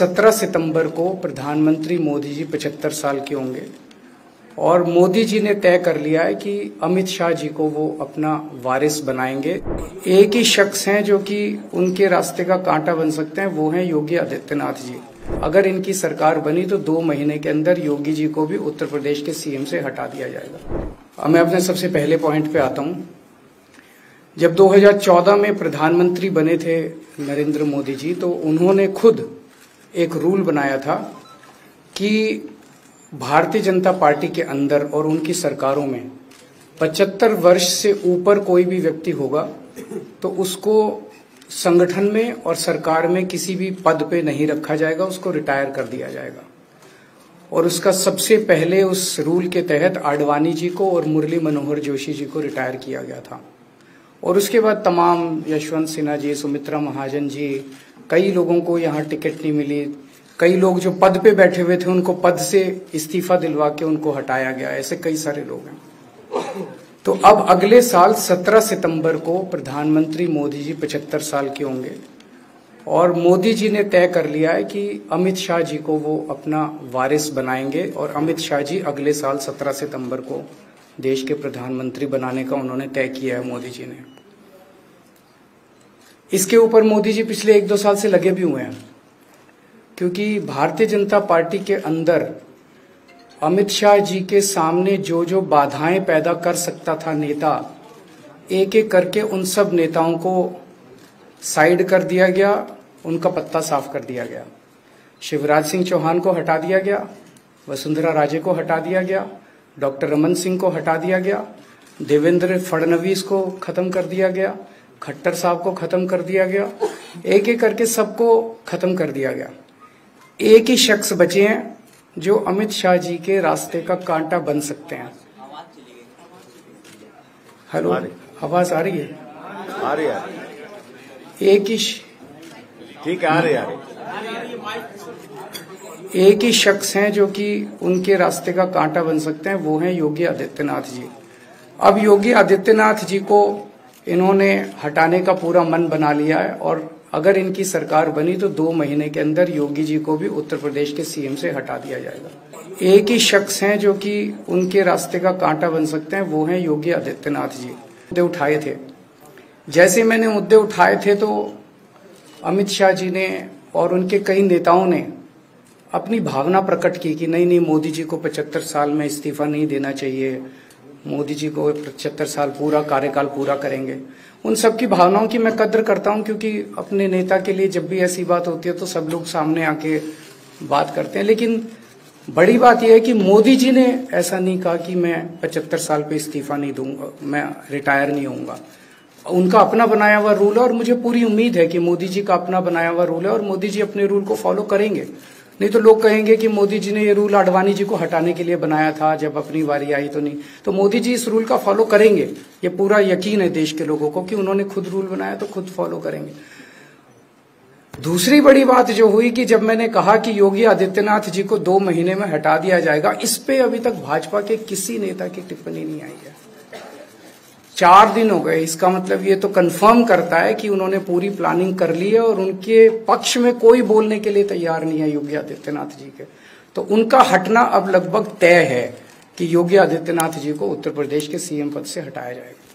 17 सितंबर को प्रधानमंत्री मोदी जी 75 साल के होंगे। और मोदी जी ने तय कर लिया है कि अमित शाह जी को वो अपना वारिस बनाएँगे। एक ही शख्स हैं जो कि उनके रास्ते का कांटा बन सकते हैं, वो हैं योगी आदित्यनाथ जी। अगर इनकी सरकार बनी तो दो महीने के अंदर योगी जी को भी उत्तर प्रदेश के सीएम से हटा दिया जाएगा। अब मैं अपने सबसे पहले पॉइंट पे आता हूँ। जब 2014 में प्रधानमंत्री बने थे नरेंद्र मोदी जी तो उन्होंने खुद एक रूल बनाया था कि भारतीय जनता पार्टी के अंदर और उनकी सरकारों में 75 वर्ष से ऊपर कोई भी व्यक्ति होगा तो उसको संगठन में और सरकार में किसी भी पद पे नहीं रखा जाएगा, उसको रिटायर कर दिया जाएगा। और उसका सबसे पहले उस रूल के तहत आडवाणी जी को और मुरली मनोहर जोशी जी को रिटायर किया गया था। और उसके बाद तमाम यशवंत सिन्हा जी, सुमित्रा महाजन जी, कई लोगों को यहाँ टिकट नहीं मिली। कई लोग जो पद पे बैठे हुए थे, उनको पद से इस्तीफा दिलवा के उनको हटाया गया। ऐसे कई सारे लोग हैं। तो अब अगले साल 17 सितंबर को प्रधानमंत्री मोदी जी 75 साल के होंगे। और मोदी जी ने तय कर लिया है कि अमित शाह जी को वो अपना वारिस बनाएँगे और अमित शाह जी अगले साल 17 सितंबर को देश के प्रधानमंत्री बनाने का उन्होंने तय किया है मोदी जी ने। इसके ऊपर मोदी जी पिछले एक दो साल से लगे भी हुए हैं, क्योंकि भारतीय जनता पार्टी के अंदर अमित शाह जी के सामने जो जो बाधाएँ पैदा कर सकता था नेता एक एक करके उन सब नेताओं को साइड कर दिया गया, उनका पत्ता साफ़ कर दिया गया। शिवराज सिंह चौहान को हटा दिया गया, वसुंधरा राजे को हटा दिया गया डॉक्टर रमन सिंह को हटा दिया गया देवेंद्र फडणवीस को खत्म कर दिया गया खट्टर साहब को खत्म कर दिया गया एक एक करके सबको खत्म कर दिया गया। एक ही शख्स बचे हैं जो अमित शाह जी के रास्ते का कांटा बन सकते हैं। हेलो आवाज़ आ रही है? आ रही है। एक ही ठीक है आ रही है। एक ही शख्स हैं जो कि उनके रास्ते का कांटा बन सकते हैं, वो हैं योगी आदित्यनाथ जी। अब योगी आदित्यनाथ जी को इन्होंने हटाने का पूरा मन बना लिया है और अगर इनकी सरकार बनी तो दो महीने के अंदर योगी जी को भी उत्तर प्रदेश के सीएम से हटा दिया जाएगा। एक ही शख्स हैं जो कि उनके रास्ते का कांटा बन सकते हैं, वो हैं योगी आदित्यनाथ जी। मुद्दे उठाए थे। जैसे मैंने मुद्दे उठाए थे तो अमित शाह जी ने और उनके कई नेताओं ने अपनी भावना प्रकट की कि नहीं नहीं, मोदी जी को पचहत्तर साल में इस्तीफा नहीं देना चाहिए। मोदी जी को पचहत्तर साल पूरा कार्यकाल पूरा करेंगे। उन सब की भावनाओं की मैं कद्र करता हूँ, क्योंकि अपने नेता के लिए जब भी ऐसी बात होती है तो सब लोग सामने आके बात करते हैं। लेकिन बड़ी बात यह है कि मोदी जी ने ऐसा नहीं कहा कि मैं पचहत्तर साल पे इस्तीफा नहीं दूँगा, मैं रिटायर नहीं होऊँगा। उनका अपना बनाया हुआ रूल है और मुझे पूरी उम्मीद है कि मोदी जी का अपना बनाया हुआ रूल है और मोदी जी अपने रूल को फॉलो करेंगे। नहीं तो लोग कहेंगे कि मोदी जी ने ये रूल आडवाणी जी को हटाने के लिए बनाया था, जब अपनी बारी आई तो नहीं। तो मोदी जी इस रूल का फॉलो करेंगे? ये पूरा यकीन है देश के लोगों को कि उन्होंने खुद रूल बनाया तो खुद फॉलो करेंगे। दूसरी बड़ी बात जो हुई कि जब मैंने कहा कि योगी आदित्यनाथ जी को दो महीने में हटा दिया जाएगा, इस पे अभी तक भाजपा के किसी नेता की टिप्पणी नहीं आई है। चार दिन हो गए। इसका मतलब ये तो कंफर्म करता है कि उन्होंने पूरी प्लानिंग कर ली है और उनके पक्ष में कोई बोलने के लिए तैयार नहीं है योगी आदित्यनाथ जी के। तो उनका हटना अब लगभग तय है कि योगी आदित्यनाथ जी को उत्तर प्रदेश के सीएम पद से हटाया जाएगा।